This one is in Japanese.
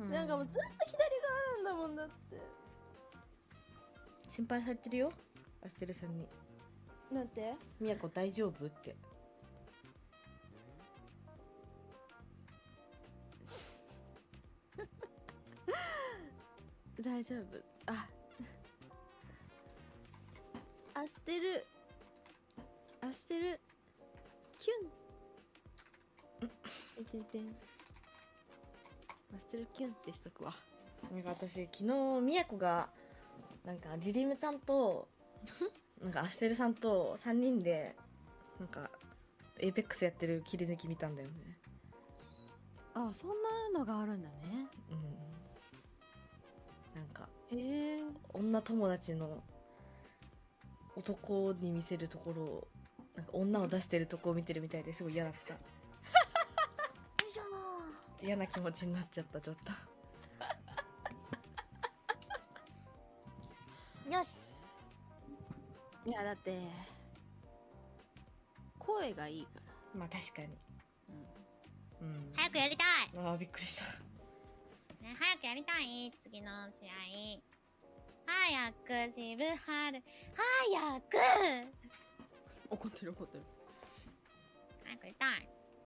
うん。なんかもうずっと左側なんだもんだって。心配されてるよ。アステルさんに。なんて「みやこ大丈夫?」って。大丈夫。あ。アステル。アステル。キュン。いててんアステルキュンってしとくわ。なんか私昨日みやこがなんかリリムちゃんとなんかアステルさんと3人でなんか Apex やってる切り抜き見たんだよね。あそんなのがあるんだね。うん。なんかへえ。女友達の男に見せるところをなんか女を出してるとこを見てるみたいですごい嫌だった嫌な気持ちになっちゃったちょっと。よし。いやだって声がいいから。まあ確かに。うん。早くやりたい、あーびっくりした。ね、早くやりたい。次の試合。早く渋春早く。怒ってる怒ってる。早くやりたい